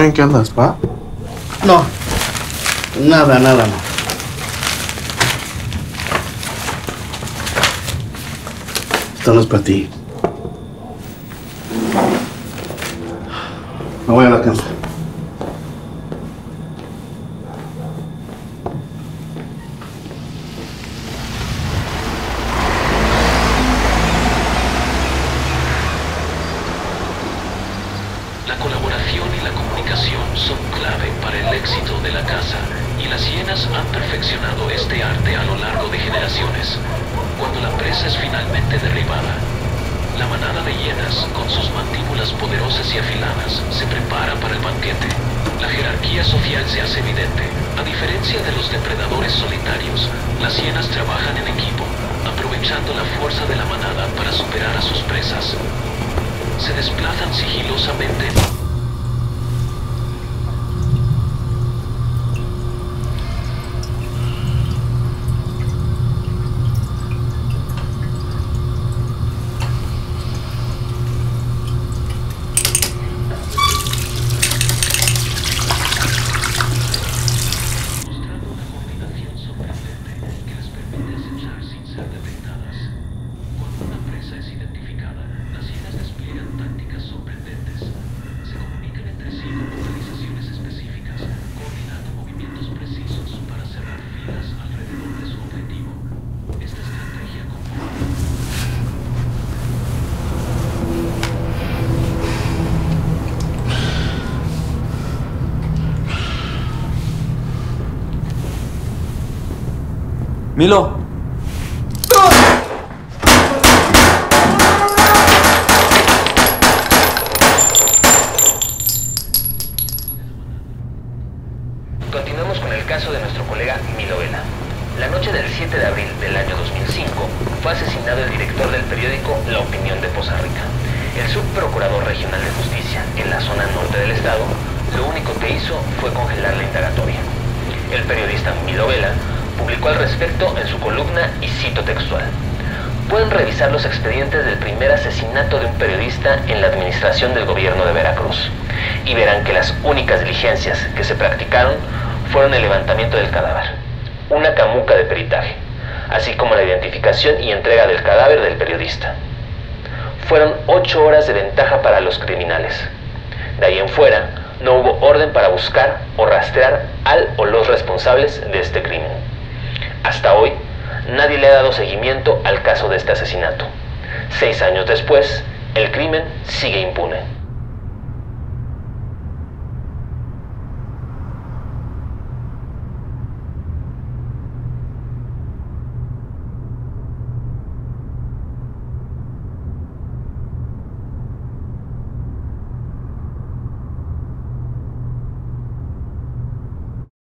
¿En qué andas, pa? No, nada, nada, no. Esto no es para ti. Me voy a la cama. La colaboración y la comunicación son clave para el éxito de la caza y las hienas han perfeccionado este arte a lo largo de generaciones. Cuando la presa es finalmente derribada, la manada de hienas, con sus mandíbulas poderosas y afiladas, se prepara para el banquete. La jerarquía social se hace evidente. A diferencia de los depredadores solitarios, las hienas trabajan en equipo, aprovechando la fuerza de la manada para superar a sus presas se desplazan sigilosamente. Milo. Continuamos con el caso de nuestro colega Milo Vela. La noche del 7 de abril del año 2005 fue asesinado el director del periódico La Opinión de Poza Rica. El subprocurador regional de justicia en la zona norte del estado lo único que hizo fue congelar la indagatoria. El periodista Milo Vela publicó al respecto en su columna y cito textual. Pueden revisar los expedientes del primer asesinato de un periodista en la administración del gobierno de Veracruz y verán que las únicas diligencias que se practicaron fueron el levantamiento del cadáver, una camuca de peritaje, así como la identificación y entrega del cadáver del periodista. Fueron ocho horas de ventaja para los criminales. De ahí en fuera, no hubo orden para buscar o rastrear al o los responsables de este crimen. Hasta hoy, nadie le ha dado seguimiento al caso de este asesinato. Seis años después, el crimen sigue impune.